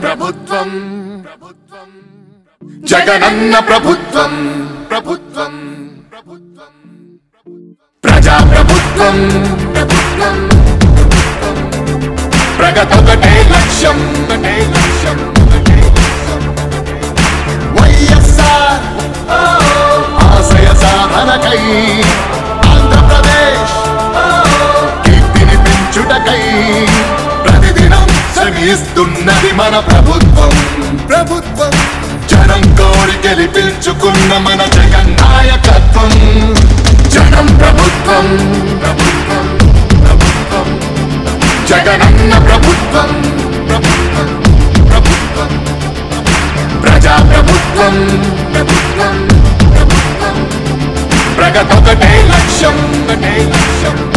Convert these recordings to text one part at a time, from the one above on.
ప్రభుత్వం. జగనన్న ప్రభుత్వం. ప్రభుత్వం. ప్రభుత్వం ప్రజా ప్రభుత్వం. ప్రభుత్వం. ప్రగతొకటే లక్ష్యం. ఒకటే లక్ష్యం. వైఎస్ఆర్. ఆశయ సాధనకై ఆంధ్రప్రదేశ్. కీర్తిని పెంచుటకై ప్రతిదినం శ్రమిస్తున్నది మన ప్రభుత్వం. ప్రభుత్వం. జనం కోరి గెలిపించుకున్న మన జగన్ నాయకత్వం. జనం ప్రభుత్వం. ప్రభుత్వం. ప్రభుత్వం. జగనన్న ప్రభుత్వం. ప్రభుత్వం. ప్రభుత్వం. ప్రజా ప్రభుత్వం. ప్రభుత్వం. ప్రభుత్వం. ప్రగతొకటే లక్ష్యం. ఒకటే లక్ష్యం.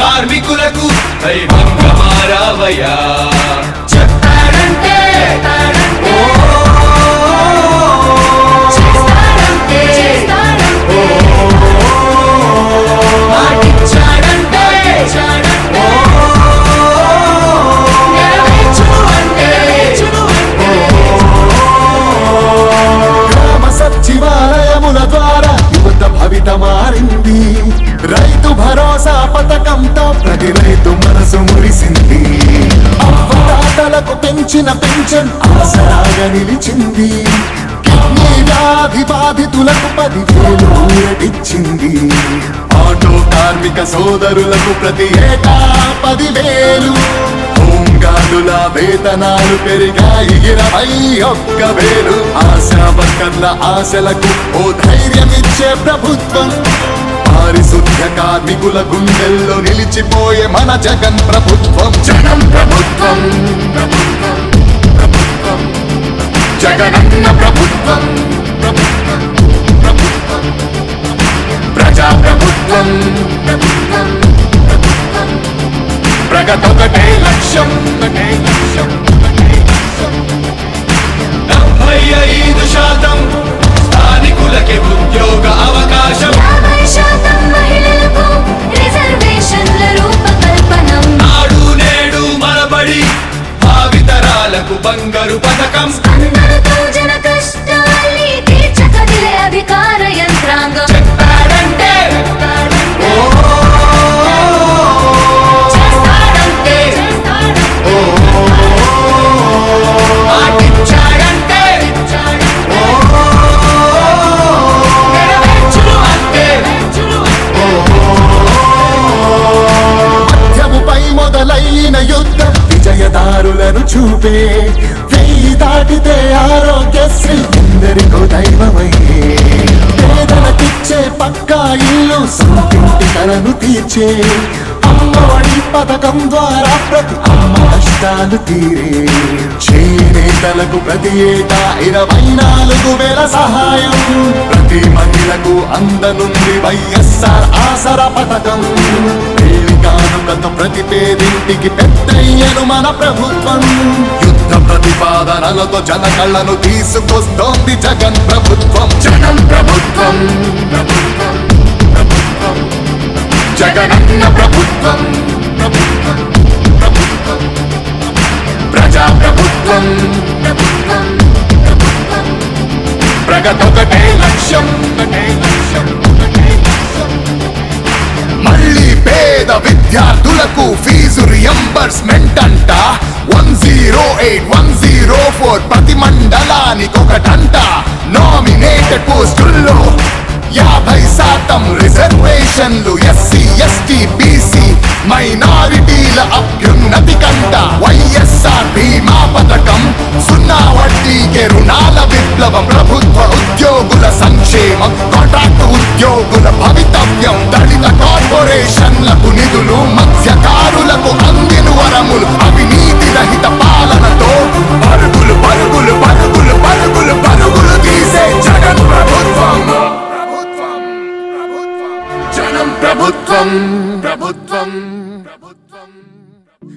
కార్మికులకు దైవంగా మారావయ్యా. పెంచిన పెన్షన్. ఆసరాగా నిలిచింది. కిడ్నీ వ్యాధి బాధితులకు పదివేలు ఊరటిచ్చింది. ఆటో కార్మిక సోదరులకు ప్రతి ఏటా పదివేలు. హోంగార్డుల వేతనాలు పెరిగాయి ఇరవై ఒక్క వేలు. ఆశా వర్కర్ల ఆశలకు ఓ ధైర్యమిచ్చే ప్రభుత్వం. పారిశుద్ధ్య కార్మికుల గుండెల్లో నిలిచిపోయే మన జగన్ ప్రభుత్వం. జగన్ ప్రభుత్వం ప్రభుత్వం. జగనన్న ప్రభుత్వం ప్రభుత్వం ప్రభుత్వం ప్రజా ప్రభుత్వం ప్రభుత్వం ప్రగతొకటే లక్ష్యం ఒకటే లక్ష్యం ఒకటే లక్ష్యం డెబ్బై భావితరాలకు బంగారు పథకం. అందరితో జన కష్టాల్ని తీర్చకదిలే అధికార యంత్రాంగం. చూపే. వెయ్యి దాటితే ఆరోగ్యశ్రీ ఎందరికో దైవమయ్యే. పేదలకిచ్చే పక్కా ఇల్లు సొంతింటి కలను తీర్చే అమ్మఒడి పథకం ద్వారా ప్రతి అమ్మ కష్టాలు తీరే. చేనేతలకు ప్రతి ఏటా ఇరవై నాలుగు వేల సహాయం. ప్రతి మహిళకు అందనుంది వైఎస్ఆర్ ఆసరా పథకం. కానుకతో ప్రతి పేదింటికి పెద్దయ్యను మన ప్రభుత్వం. యుద్ధ ప్రతిపాదనలతో జన కళ్ళను తీసుకొస్తోంది జగన్ ప్రభుత్వం. జగన్ ప్రభుత్వం ప్రభుత్వం. జగనన్న ప్రభుత్వం ప్రభుత్వం ప్రభుత్వం ప్రజా ప్రభుత్వం ప్రభుత్వం ప్రభుత్వం ప్రగతొకటే లక్ష్యం ఒకటే లక్ష్యం లక్ష్యం మళ్ళీ పేద విద్యార్థులకు ఫీజు రియంబర్స్మెంట్ అంట one zero eight one zero four ప్రతి మండలానికి ఒకటంట నామినేటెడ్ పోస్టుల్లో యాభై శాతం రిజర్వేషన్లు ఎస్సీ ఎస్టీ బీసీ మైనారిటీల అభ్యున్నతి కంట. వైఎస్ఆర్ బీమా పథకం సున్నా వడ్డీకే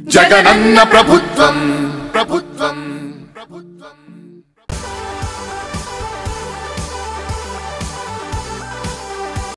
జగనన్న ప్రభుత్వం ప్రభుత్వం ప్రభుత్వం. ఆ